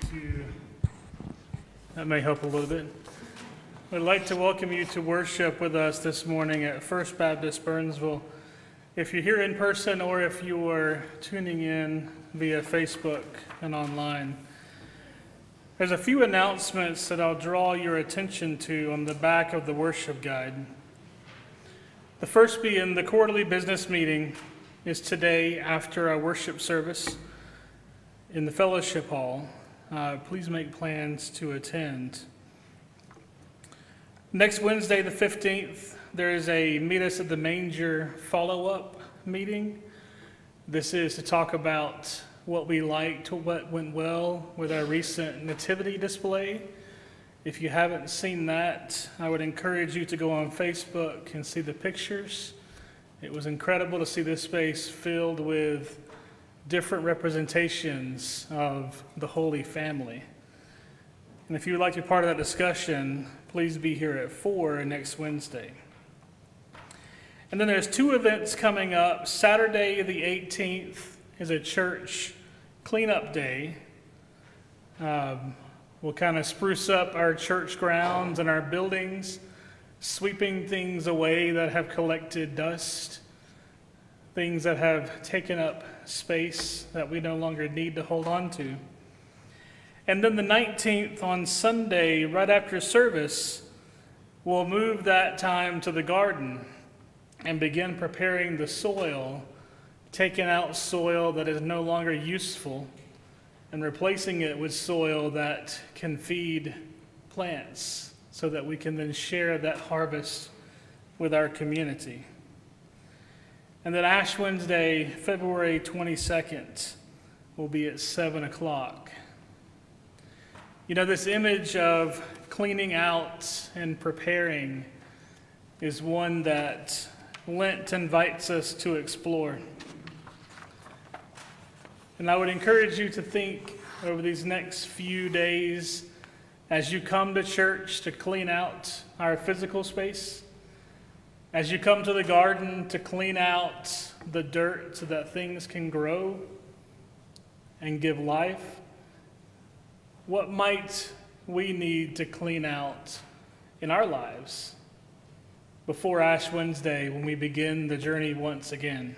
to, that may help a little bit. We'd like to welcome you to worship with us this morning at First Baptist Burnsville. If you're here in person or if you are tuning in via Facebook and online, there's a few announcements that I'll draw your attention to on the back of the worship guide. The first being the quarterly business meeting is today after our worship service in the fellowship hall. Uh, please make plans to attend. Next Wednesday, the 15th, there is a Meet Us at the Manger follow up meeting. This is to talk about what we liked, what went well with our recent nativity display. If you haven't seen that, I would encourage you to go on Facebook and see the pictures. It was incredible to see this space filled with different representations of the Holy Family. And if you would like to be part of that discussion, please be here at 4 next Wednesday. And then there's two events coming up. Saturday, the 18th, is a church cleanup day. Um, we'll kind of spruce up our church grounds and our buildings, sweeping things away that have collected dust, things that have taken up space that we no longer need to hold on to. And then the 19th on Sunday, right after service, we'll move that time to the garden and begin preparing the soil taking out soil that is no longer useful and replacing it with soil that can feed plants so that we can then share that harvest with our community. And then Ash Wednesday, February 22nd, will be at 7 o'clock. You know, this image of cleaning out and preparing is one that Lent invites us to explore. And I would encourage you to think over these next few days as you come to church to clean out our physical space, as you come to the garden to clean out the dirt so that things can grow and give life. What might we need to clean out in our lives before Ash Wednesday when we begin the journey once again?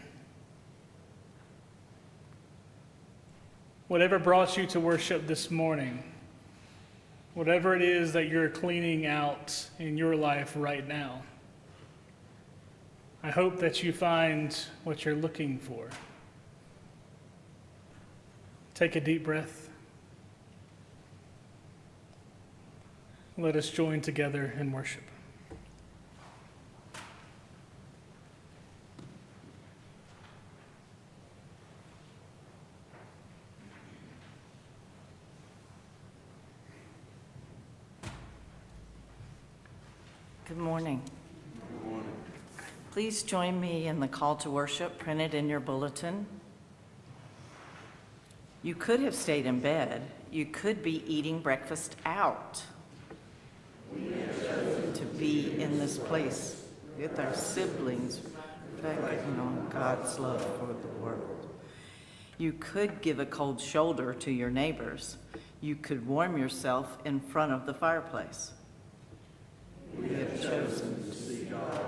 Whatever brought you to worship this morning, whatever it is that you're cleaning out in your life right now, I hope that you find what you're looking for. Take a deep breath. Let us join together in worship. Good morning. Please join me in the call to worship printed in your bulletin. You could have stayed in bed. You could be eating breakfast out. We have chosen to be in this place with our siblings, reflecting on God's love for the world. You could give a cold shoulder to your neighbors. You could warm yourself in front of the fireplace we have chosen to be God,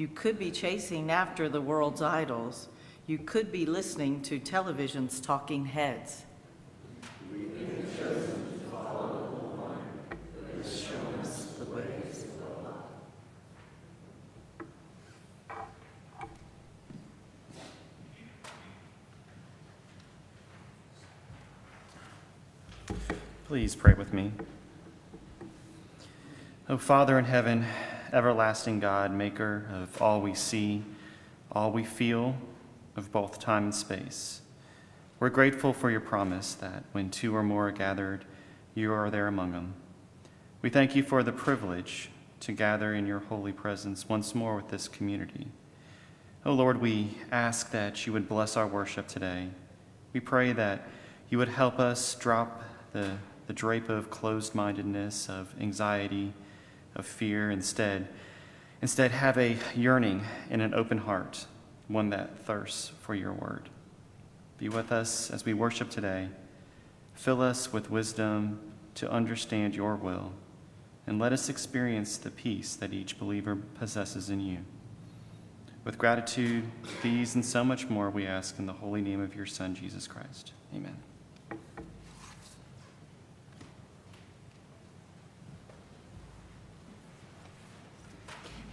You could be chasing after the world's idols. You could be listening to television's talking heads. Please pray with me. Oh, Father in heaven, everlasting God, maker of all we see, all we feel, of both time and space, we're grateful for your promise that when two or more are gathered, you are there among them. We thank you for the privilege to gather in your holy presence once more with this community. O Lord, we ask that you would bless our worship today. We pray that you would help us drop the the drape of closed mindedness, of anxiety, of fear. Instead, instead have a yearning and an open heart, one that thirsts for your word. Be with us as we worship today. Fill us with wisdom to understand your will, and let us experience the peace that each believer possesses in you. With gratitude, these and so much more we ask in the holy name of your Son, Jesus Christ. Amen.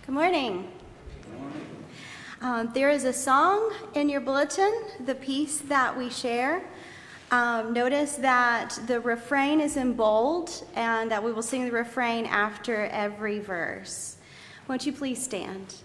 Good morning. Um, there is a song in your bulletin, the piece that we share. Um, notice that the refrain is in bold and that we will sing the refrain after every verse. Won't you please stand?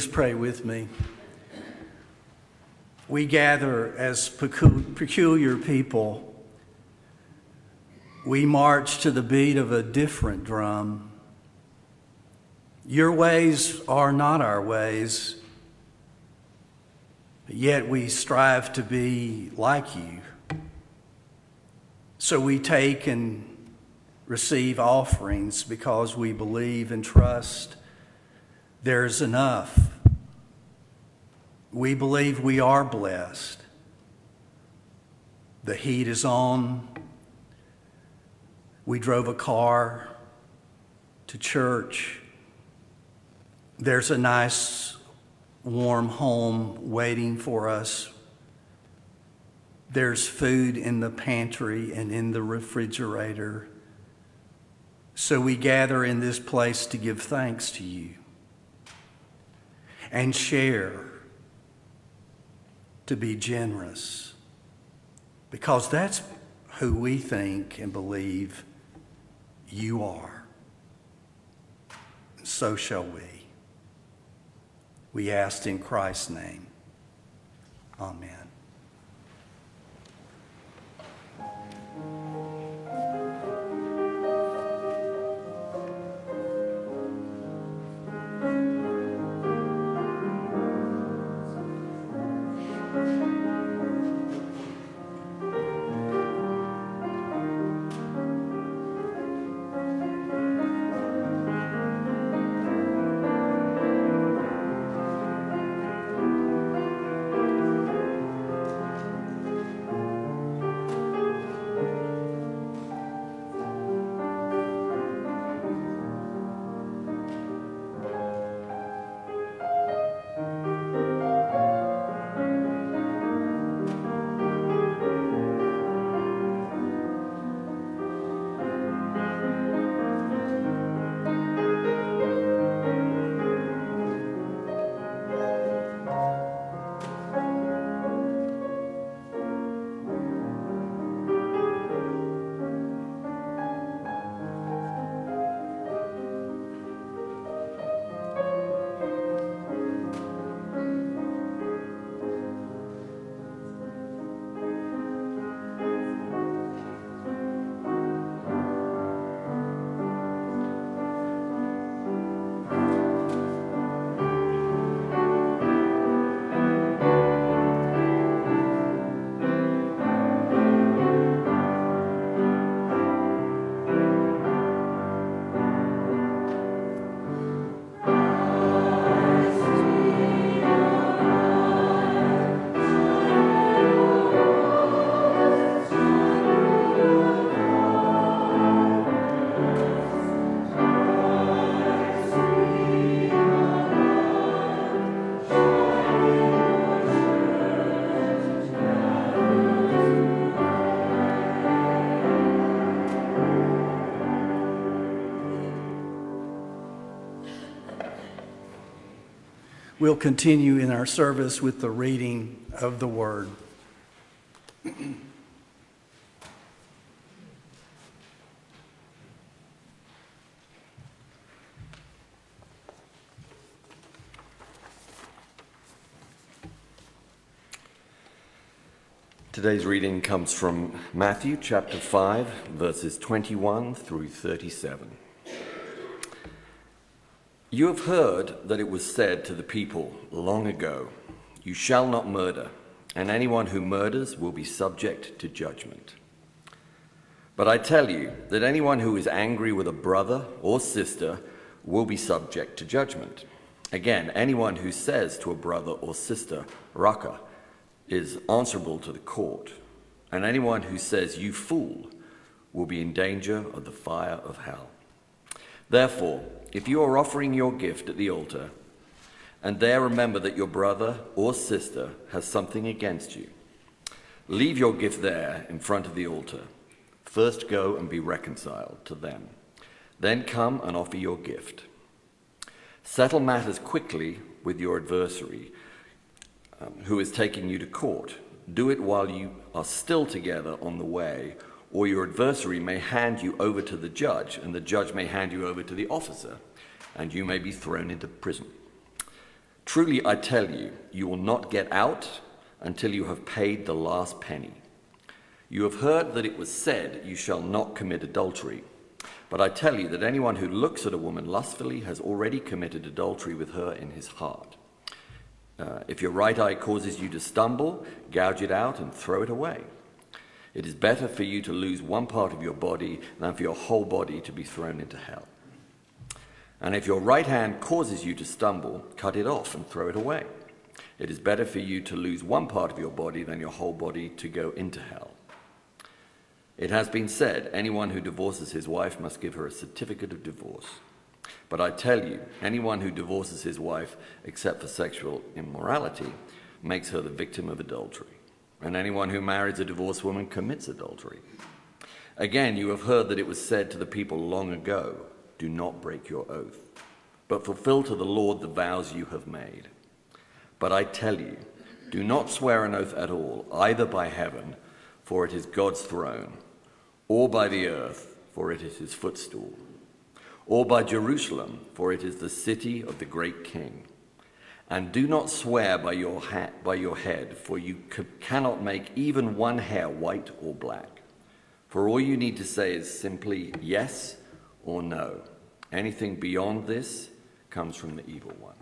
Please pray with me? We gather as peculiar people. We march to the beat of a different drum. Your ways are not our ways, yet we strive to be like you. So we take and receive offerings because we believe and trust there's enough. We believe we are blessed. The heat is on. We drove a car to church. There's a nice, warm home waiting for us. There's food in the pantry and in the refrigerator. So we gather in this place to give thanks to you and share, to be generous, because that's who we think and believe you are. so shall we. We ask in Christ's name. Amen. We'll continue in our service with the reading of the Word. Today's reading comes from Matthew chapter 5, verses 21 through 37. You have heard that it was said to the people long ago, You shall not murder, and anyone who murders will be subject to judgment. But I tell you that anyone who is angry with a brother or sister will be subject to judgment. Again, anyone who says to a brother or sister, Raca, is answerable to the court, and anyone who says, You fool, will be in danger of the fire of hell. Therefore, if you are offering your gift at the altar, and there remember that your brother or sister has something against you, leave your gift there in front of the altar. First go and be reconciled to them. Then come and offer your gift. Settle matters quickly with your adversary um, who is taking you to court. Do it while you are still together on the way or your adversary may hand you over to the judge, and the judge may hand you over to the officer, and you may be thrown into prison. Truly, I tell you, you will not get out until you have paid the last penny. You have heard that it was said, You shall not commit adultery. But I tell you that anyone who looks at a woman lustfully has already committed adultery with her in his heart. Uh, if your right eye causes you to stumble, gouge it out and throw it away. It is better for you to lose one part of your body than for your whole body to be thrown into hell. And if your right hand causes you to stumble, cut it off and throw it away. It is better for you to lose one part of your body than your whole body to go into hell. It has been said, anyone who divorces his wife must give her a certificate of divorce. But I tell you, anyone who divorces his wife except for sexual immorality makes her the victim of adultery. And anyone who marries a divorced woman commits adultery. Again, you have heard that it was said to the people long ago, do not break your oath, but fulfill to the Lord the vows you have made. But I tell you, do not swear an oath at all, either by heaven, for it is God's throne, or by the earth, for it is his footstool, or by Jerusalem, for it is the city of the great king. And do not swear by your, ha- by your head, for you c- cannot make even one hair white or black. For all you need to say is simply yes or no. Anything beyond this comes from the evil one.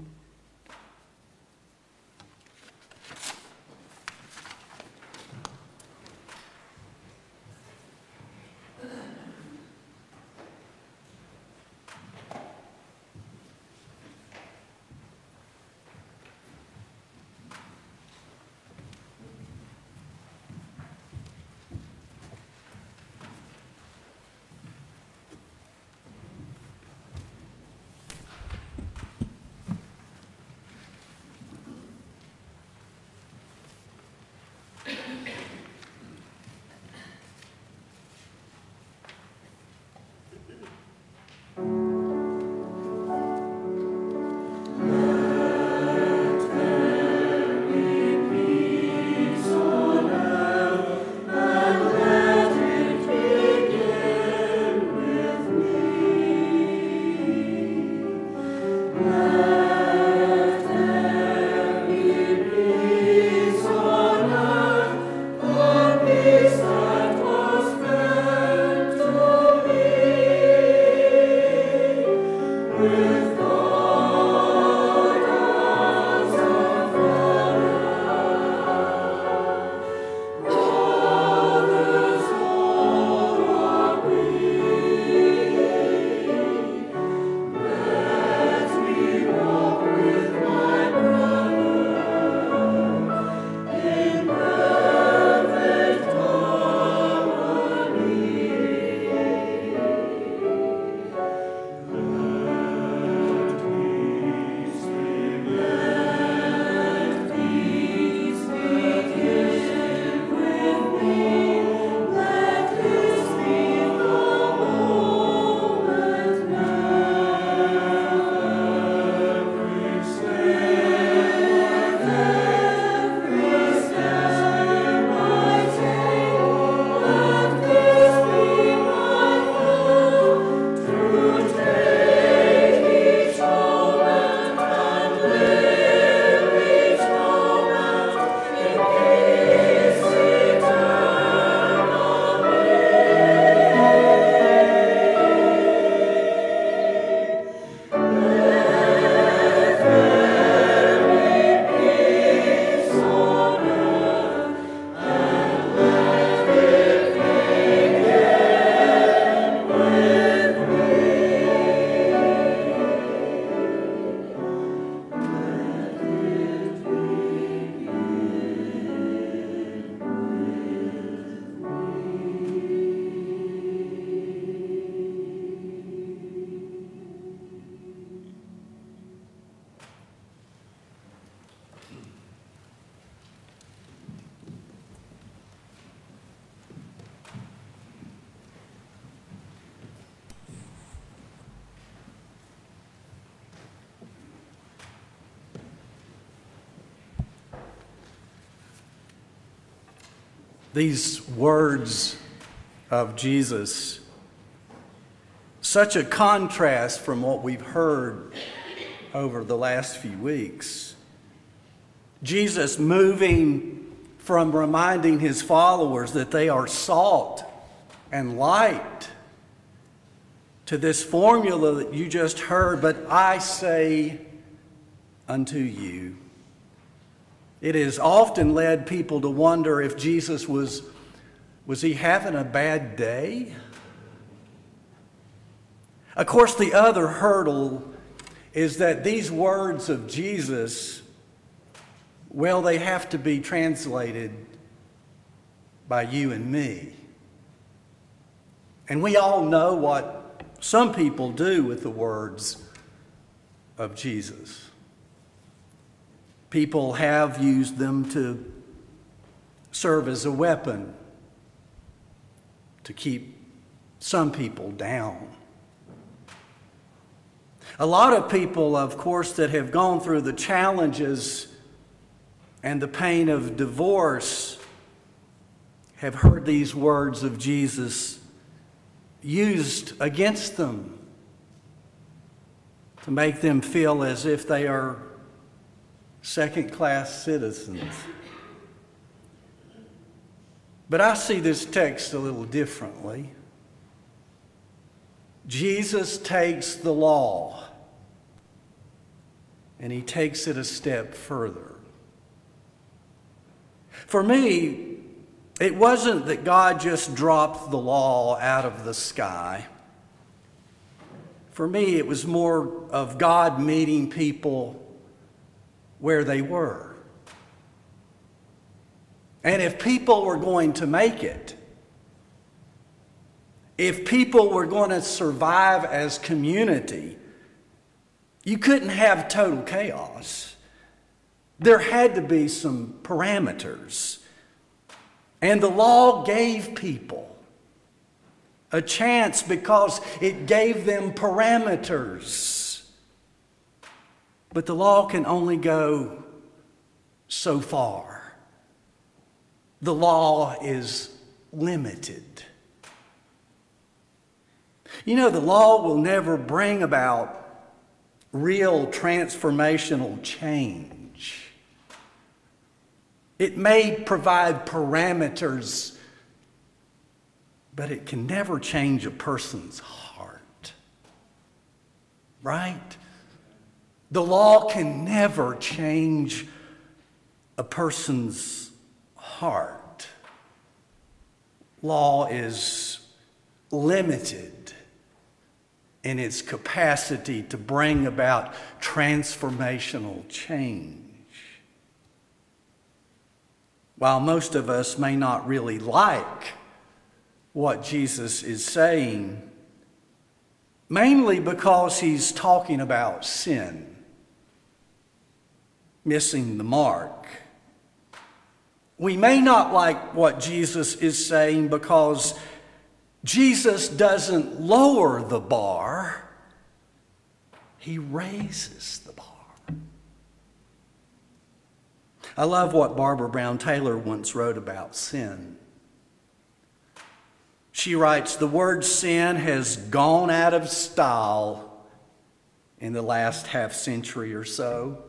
These words of Jesus, such a contrast from what we've heard over the last few weeks. Jesus moving from reminding his followers that they are salt and light to this formula that you just heard, but I say unto you. It has often led people to wonder if Jesus was, was he having a bad day? Of course, the other hurdle is that these words of Jesus, well, they have to be translated by you and me. And we all know what some people do with the words of Jesus. People have used them to serve as a weapon to keep some people down. A lot of people, of course, that have gone through the challenges and the pain of divorce have heard these words of Jesus used against them to make them feel as if they are second class citizens. But I see this text a little differently. Jesus takes the law and he takes it a step further. For me, it wasn't that God just dropped the law out of the sky. For me, it was more of God meeting people where they were. And if people were going to make it, if people were going to survive as community, you couldn't have total chaos. There had to be some parameters. And the law gave people a chance because it gave them parameters. But the law can only go so far. The law is limited. You know, the law will never bring about real transformational change. It may provide parameters, but it can never change a person's heart. Right? The law can never change a person's heart. Law is limited in its capacity to bring about transformational change. While most of us may not really like what Jesus is saying, mainly because he's talking about sin, missing the mark. We may not like what Jesus is saying because Jesus doesn't lower the bar, he raises the bar. I love what Barbara Brown Taylor once wrote about sin. She writes The word sin has gone out of style in the last half century or so.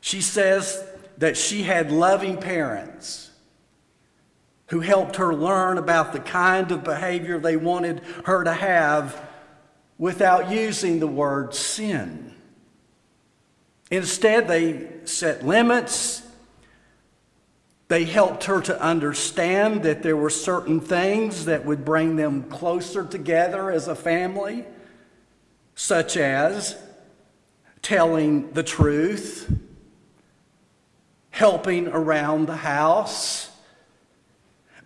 She says that she had loving parents who helped her learn about the kind of behavior they wanted her to have without using the word sin. Instead, they set limits. They helped her to understand that there were certain things that would bring them closer together as a family, such as telling the truth, helping around the house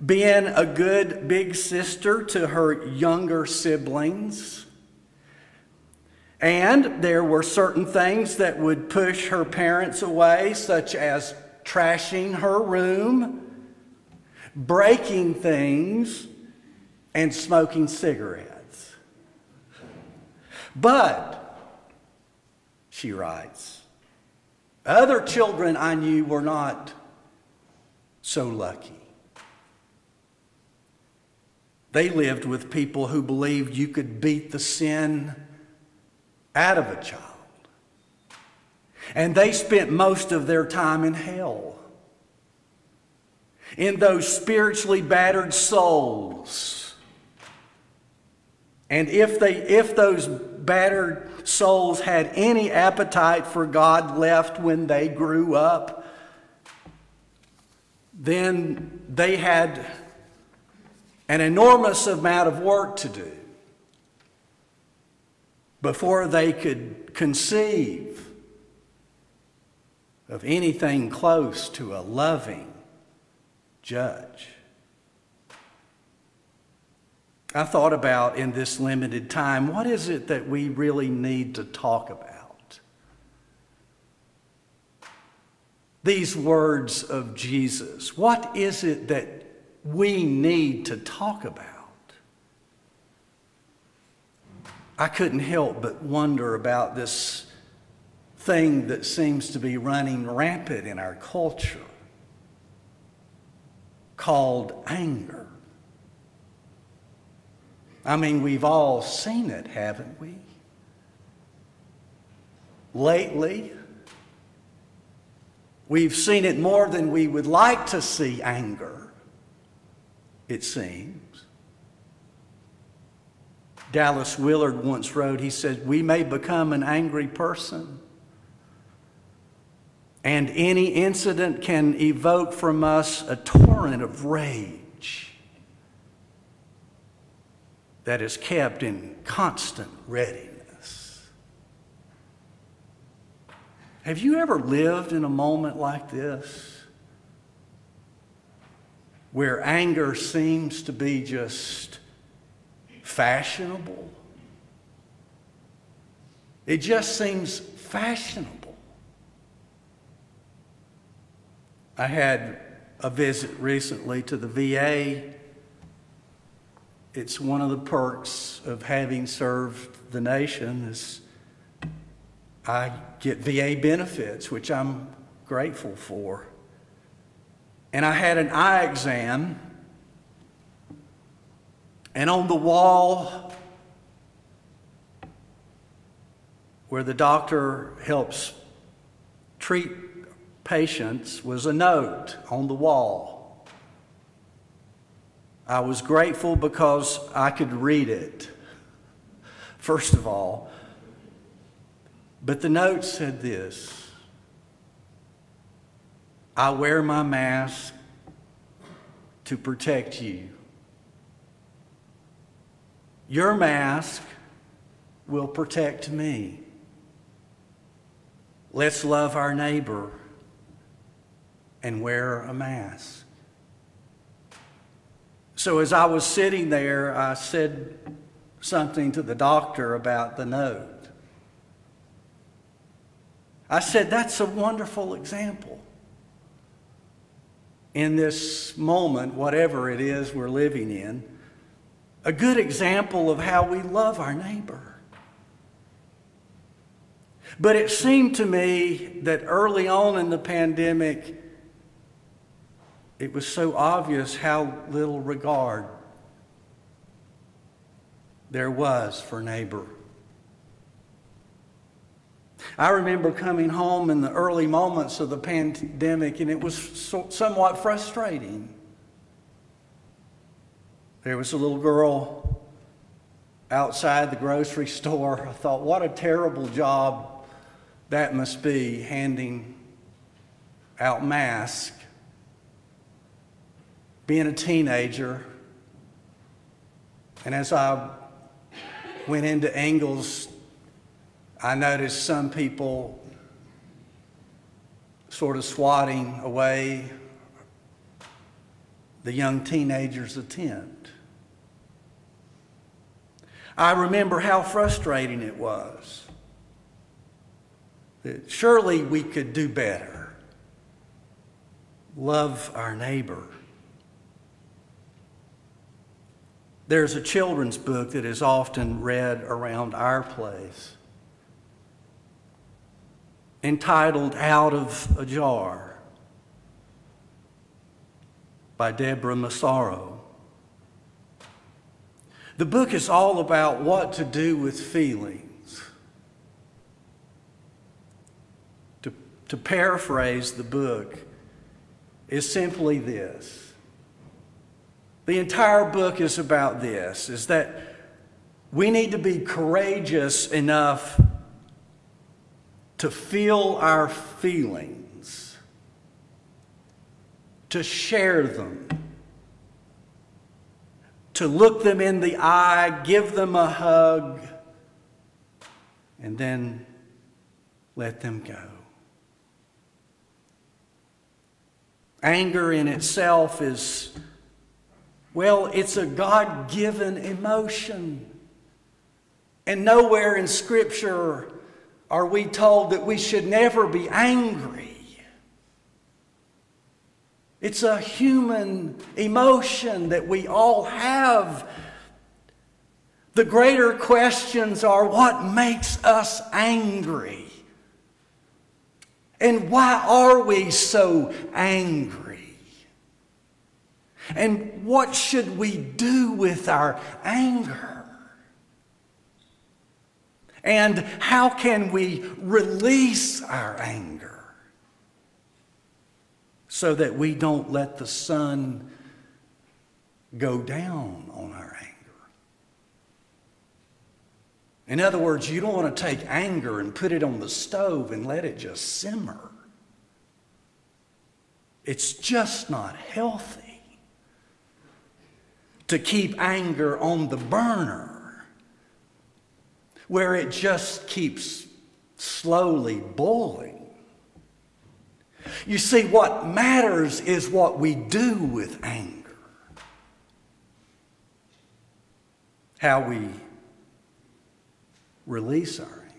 being a good big sister to her younger siblings. And there were certain things that would push her parents away, such as trashing her room, breaking things, and smoking cigarettes. But, she writes, other children I knew were not so lucky. They lived with people who believed you could beat the sin out of a child. And they spent most of their time in hell. In those spiritually battered souls. And if, they, if those battered souls had any appetite for God left when they grew up, then they had an enormous amount of work to do before they could conceive of anything close to a loving judge. I thought about in this limited time what is it that we really need to talk about? These words of Jesus. What is it that we need to talk about? I couldn't help but wonder about this thing that seems to be running rampant in our culture called anger. I mean, we've all seen it, haven't we? Lately, we've seen it more than we would like to see anger, it seems. Dallas Willard once wrote, he said, We may become an angry person, and any incident can evoke from us a torrent of rage that is kept in constant readiness. Have you ever lived in a moment like this? Where anger seems to be just fashionable? It just seems fashionable. I had a visit recently to the VA it's one of the perks of having served the nation is I get VA benefits, which I'm grateful for. And I had an eye exam, and on the wall where the doctor helps treat patients was a note on the wall. I was grateful because I could read it, first of all. But the note said this I wear my mask to protect you. Your mask will protect me. Let's love our neighbor and wear a mask. So as I was sitting there, I said something to the doctor about the note. I said, That's a wonderful example. In this moment, whatever it is we're living in, a good example of how we love our neighbor. But it seemed to me that early on in the pandemic, it was so obvious how little regard there was for neighbor. I remember coming home in the early moments of the pandemic, and it was so, somewhat frustrating. There was a little girl outside the grocery store. I thought, what a terrible job that must be, handing out masks being a teenager, and as I went into Engels, I noticed some people sort of swatting away the young teenagers' attempt. I remember how frustrating it was. That surely we could do better. Love our neighbor. There's a children's book that is often read around our place entitled Out of a Jar by Deborah Marcero. The book is all about what to do with feelings, to to paraphrase the book, is simply this. The entire book is about this is that we need to be courageous enough to feel our feelings, to share them, to look them in the eye, give them a hug, and then let them go. Anger in itself is, well, it's a God given emotion. And nowhere in Scripture are we told that we should never be angry. It's a human emotion that we all have. The greater questions are what makes us angry? And why are we so angry? And what should we do with our anger? And how can we release our anger so that we don't let the sun go down on our anger? In other words, you don't want to take anger and put it on the stove and let it just simmer. It's just not healthy to keep anger on the burner where it just keeps slowly boiling. You see, what matters is what we do with anger, how we release our anger.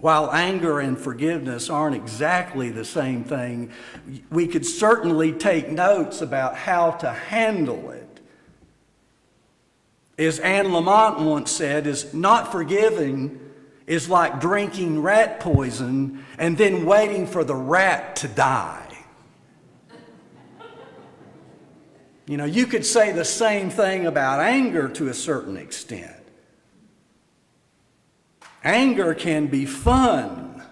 While anger and forgiveness aren't exactly the same thing, we could certainly take notes about how to handle it as Anne Lamott once said, is not forgiving is like drinking rat poison and then waiting for the rat to die. You know, you could say the same thing about anger to a certain extent. Anger can be fun.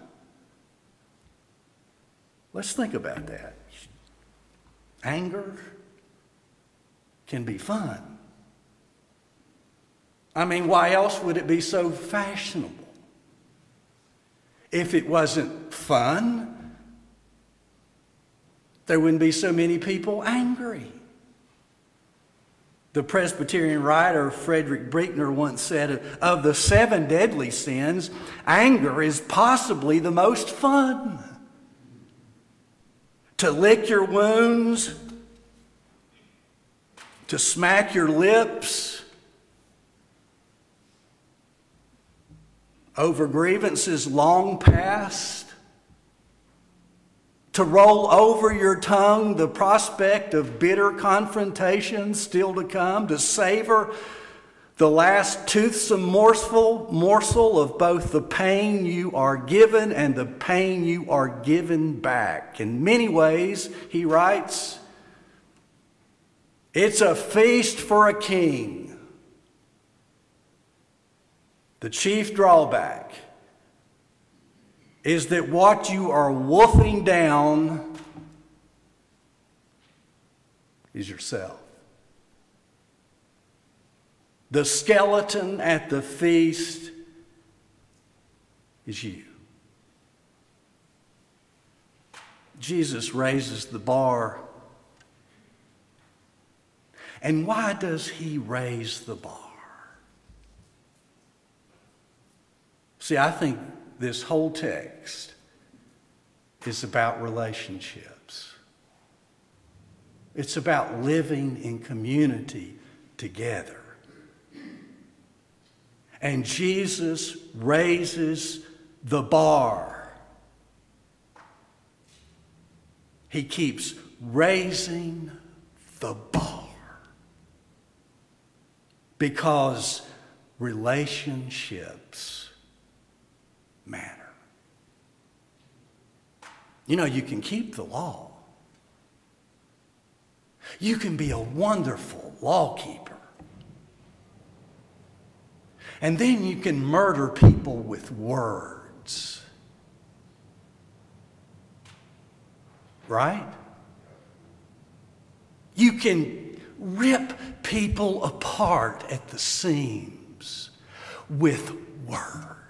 Let's think about that. Anger can be fun. I mean, why else would it be so fashionable? If it wasn't fun, there wouldn't be so many people angry. The Presbyterian writer Frederick Buechner once said of the seven deadly sins, anger is possibly the most fun. To lick your wounds, to smack your lips, over grievances long past, to roll over your tongue the prospect of bitter confrontations still to come, to savor the last toothsome morsel, morsel of both the pain you are given and the pain you are given back. In many ways, he writes, it's a feast for a king the chief drawback is that what you are wolfing down is yourself. The skeleton at the feast is you. Jesus raises the bar. And why does he raise the bar? See, I think this whole text is about relationships. It's about living in community together. And Jesus raises the bar. He keeps raising the bar because relationships matter. You know, you can keep the law. You can be a wonderful law keeper. And then you can murder people with words. words. Right? You can rip people apart at the seams with words.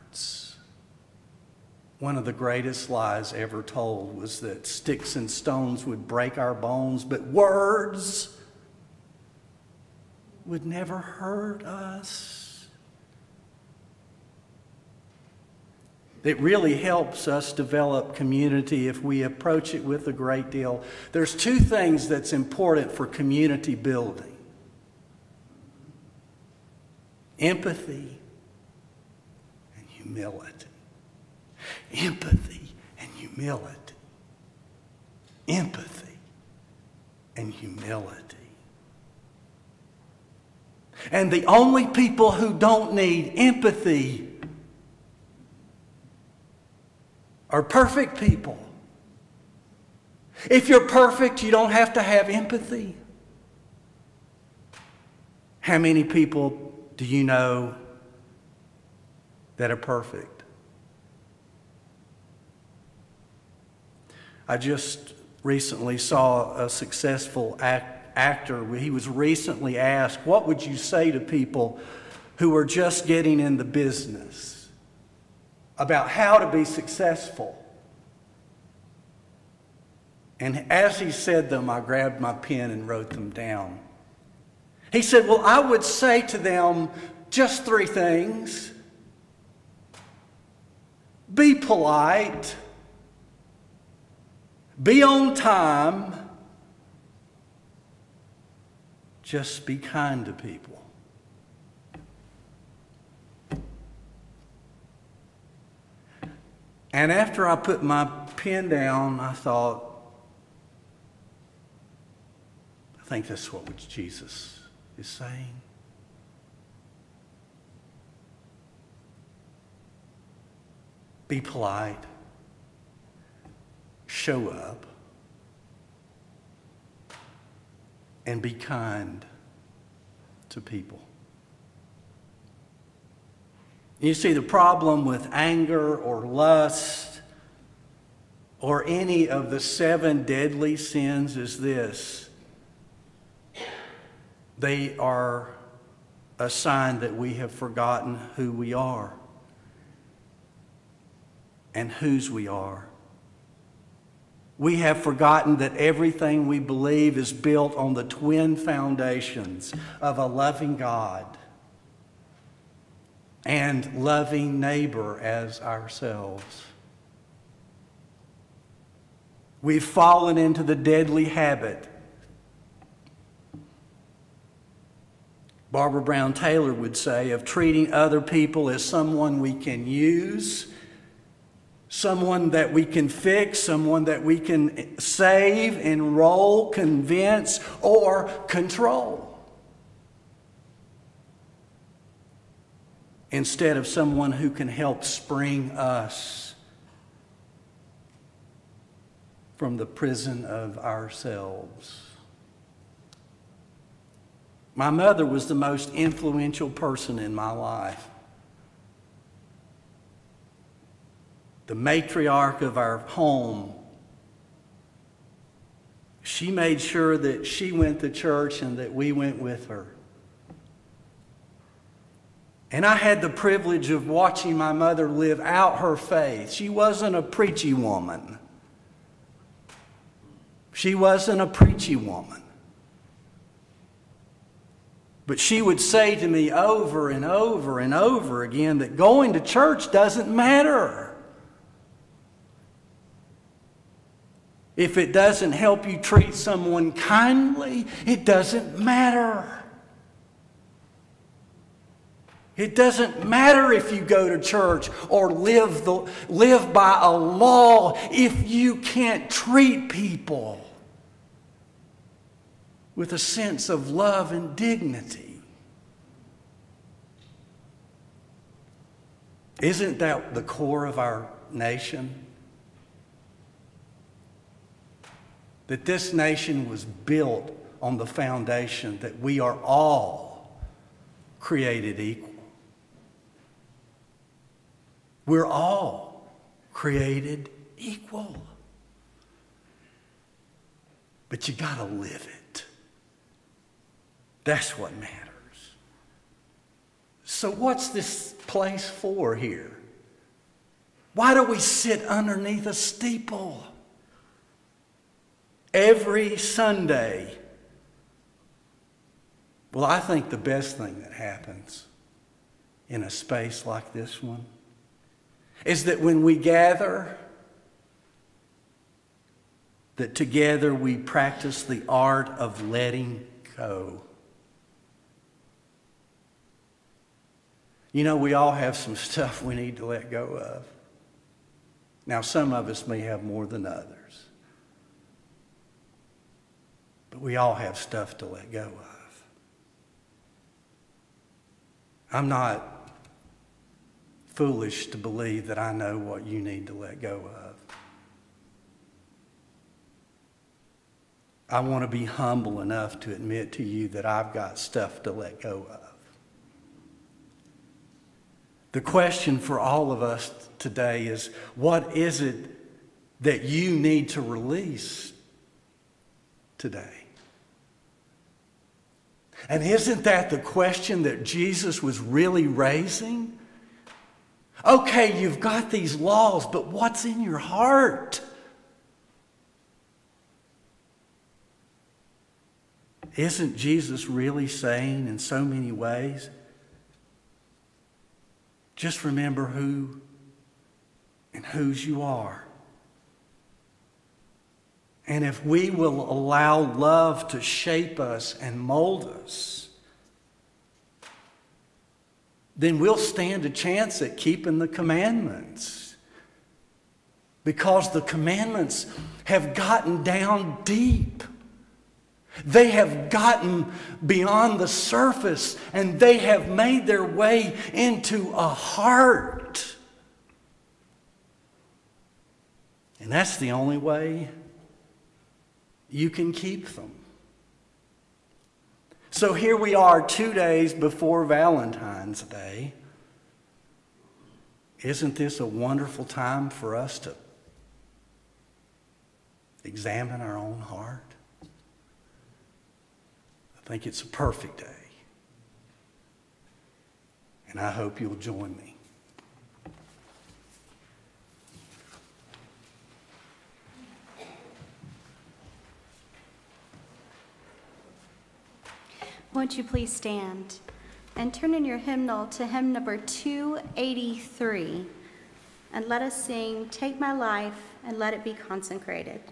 One of the greatest lies ever told was that sticks and stones would break our bones, but words would never hurt us. It really helps us develop community if we approach it with a great deal. There's two things that's important for community building empathy and humility. Empathy and humility. Empathy and humility. And the only people who don't need empathy are perfect people. If you're perfect, you don't have to have empathy. How many people do you know that are perfect? I just recently saw a successful act, actor. He was recently asked, What would you say to people who are just getting in the business about how to be successful? And as he said them, I grabbed my pen and wrote them down. He said, Well, I would say to them just three things be polite, be on time, just be kind to people. And after I put my pen down, I thought, I think that's what Jesus is saying. Be polite. Show up. And be kind to people. You see, the problem with anger or lust or any of the seven deadly sins is this they are a sign that we have forgotten who we are and whose we are. We have forgotten that everything we believe is built on the twin foundations of a loving God and loving neighbor as ourselves. We've fallen into the deadly habit Barbara Brown Taylor would say, of treating other people as someone we can use, someone that we can fix, someone that we can save, enroll, convince, or control. Instead of someone who can help spring us from the prison of ourselves. My mother was the most influential person in my life. The matriarch of our home. She made sure that she went to church and that we went with her. And I had the privilege of watching my mother live out her faith. She wasn't a preachy woman. She wasn't a preachy woman. But she would say to me over and over and over again that going to church doesn't matter. If it doesn't help you treat someone kindly, it doesn't matter. It doesn't matter if you go to church or live, the, live by a law if you can't treat people with a sense of love and dignity. Isn't that the core of our nation? That this nation was built on the foundation that we are all created equal. We're all created equal. But you got to live it. That's what matters. So, what's this place for here? Why do we sit underneath a steeple every Sunday? Well, I think the best thing that happens in a space like this one is that when we gather, that together we practice the art of letting go. You know, we all have some stuff we need to let go of. Now, some of us may have more than others, but we all have stuff to let go of. I'm not foolish to believe that I know what you need to let go of. I want to be humble enough to admit to you that I've got stuff to let go of. The question for all of us today is what is it that you need to release today? And isn't that the question that Jesus was really raising? Okay, you've got these laws, but what's in your heart? Isn't Jesus really saying in so many ways, just remember who and whose you are. And if we will allow love to shape us and mold us, then we'll stand a chance at keeping the commandments. Because the commandments have gotten down deep. They have gotten beyond the surface and they have made their way into a heart. And that's the only way you can keep them. So here we are, two days before Valentine's Day. Isn't this a wonderful time for us to examine our own heart? I think it's a perfect day. And I hope you'll join me. Won't you please stand and turn in your hymnal to hymn number 283 and let us sing, Take My Life and Let It Be Consecrated.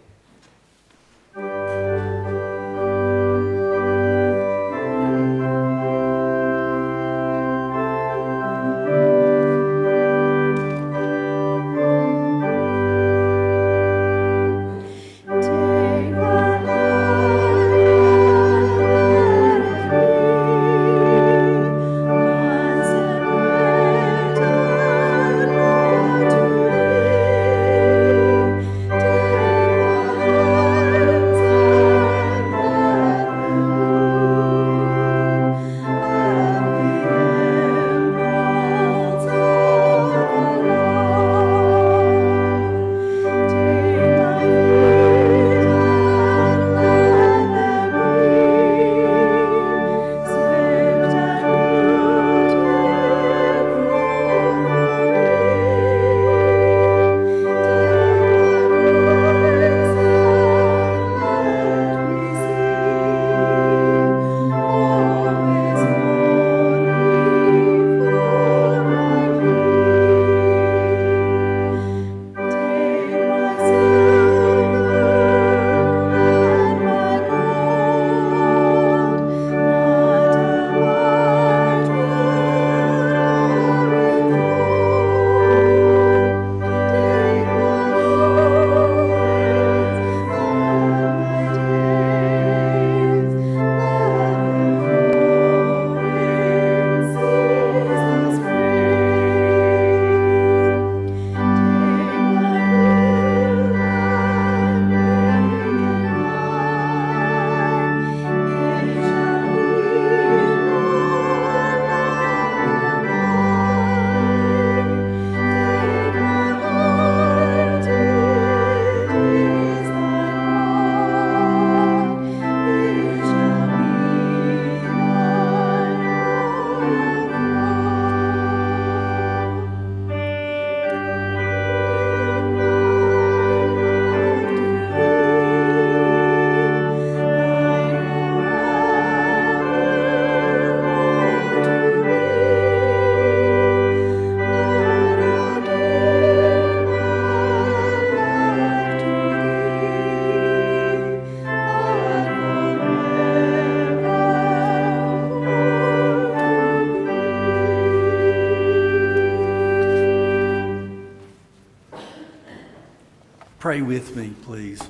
Pray with me, please.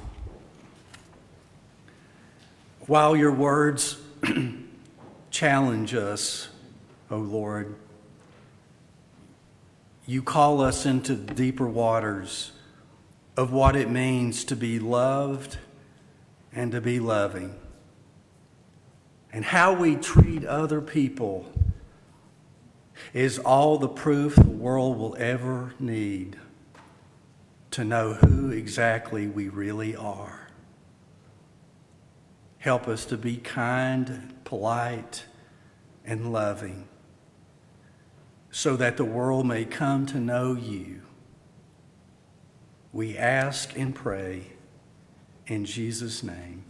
While your words challenge us, O Lord, you call us into deeper waters of what it means to be loved and to be loving. And how we treat other people is all the proof the world will ever need to know who exactly we really are. Help us to be kind, polite, and loving so that the world may come to know you. We ask and pray in Jesus' name.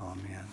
Amen.